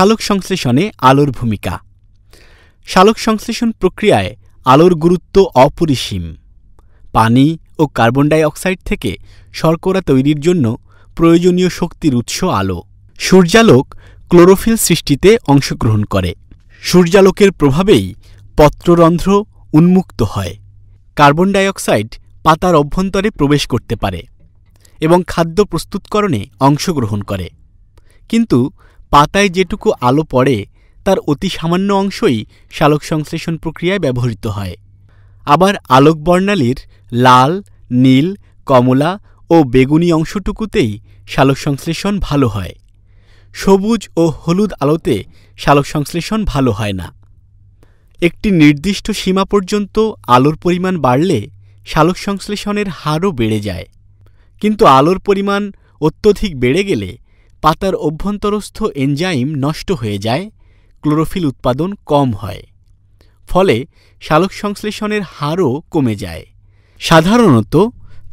সালোক সংশ্লেষণে আলোর ভূমিকা। সালোক সংশ্লেষণ প্রক্রিয়ায় আলোর গুরুত্ব অপরিসীম। পানি ও কার্বন ডাই অক্সাইড থেকে শর্করা তৈরির জন্য প্রয়োজনীয় শক্তির উৎস আলো। সূর্যালোক ক্লোরোফিল সৃষ্টিতে অংশগ্রহণ করে। সূর্যালোকের প্রভাবেই পত্ররন্ধ্র উন্মুক্ত হয়। কার্বন ডাই অক্সাইড পাতার অভ্যন্তরে প্রবেশ করতে পারে এবং খাদ্য প্রস্তুতকরণে অংশগ্রহণ করে। কিন্তু পাতায় যেটুকু আলো পড়ে, তার অতি সামান্য অংশই সালোক সংশ্লেষণ প্রক্রিয়ায় ব্যবহৃত হয়। আবার আলোক বর্ণালীর লাল, নীল, কমলা ও বেগুনি অংশটুকুতেই সালোক সংশ্লেষণ ভালো হয়। সবুজ ও হলুদ আলোতে সালোক সংশ্লেষণ ভালো হয় না। একটি নির্দিষ্ট সীমা পর্যন্ত আলোর পরিমাণ বাড়লে সালোক সংশ্লেষণের হারও বেড়ে যায়। কিন্তু আলোর পরিমাণ অত্যধিক বেড়ে গেলে পাতার অভ্যন্তরস্থ এনজাইম নষ্ট হয়ে যায়, ক্লোরোফিল উৎপাদন কম হয়, ফলে সালোক সংশ্লেষণের হারও কমে যায়। সাধারণত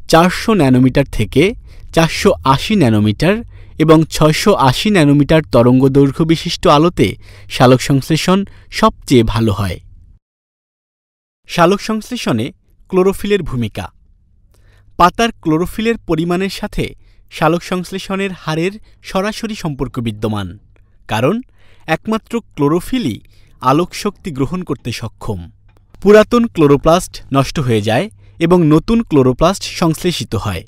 চারশো ন্যানোমিটার থেকে চারশো আশি ন্যানোমিটার এবং ছয়শো আশি ন্যানোমিটার তরঙ্গদৈর্ঘ্য বিশিষ্ট আলোতে সালোক সংশ্লেষণ সবচেয়ে ভালো হয়। সালোক সংশ্লেষণে ক্লোরোফিলের ভূমিকা। পাতার ক্লোরোফিলের পরিমাণের সাথে সালোক সংশ্লেষণের হারের সরাসরি সম্পর্ক বিদ্যমান, কারণ একমাত্র ক্লোরোফিলই আলোক শক্তি গ্রহণ করতে সক্ষম। পুরাতন ক্লোরোপ্লাস্ট নষ্ট হয়ে যায় এবং নতুন ক্লোরোপ্লাস্ট সংশ্লেষিত হয়।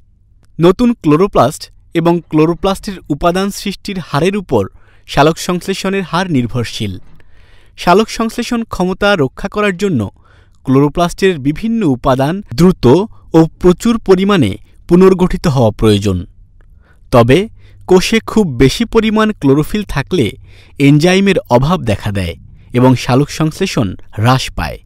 নতুন ক্লোরোপ্লাস্ট এবং ক্লোরোপ্লাস্টের উপাদান সৃষ্টির হারের উপর সালোক সংশ্লেষণের হার নির্ভরশীল। সালোক সংশ্লেষণ ক্ষমতা রক্ষা করার জন্য ক্লোরোপ্লাস্টের বিভিন্ন উপাদান দ্রুত ও প্রচুর পরিমাণে পুনর্গঠিত হওয়া প্রয়োজন। তবে কোষে খুব বেশি পরিমাণ ক্লোরোফিল থাকলে এনজাইমের অভাব দেখা দেয় এবং সালোক সংশ্লেষণ হ্রাস পায়।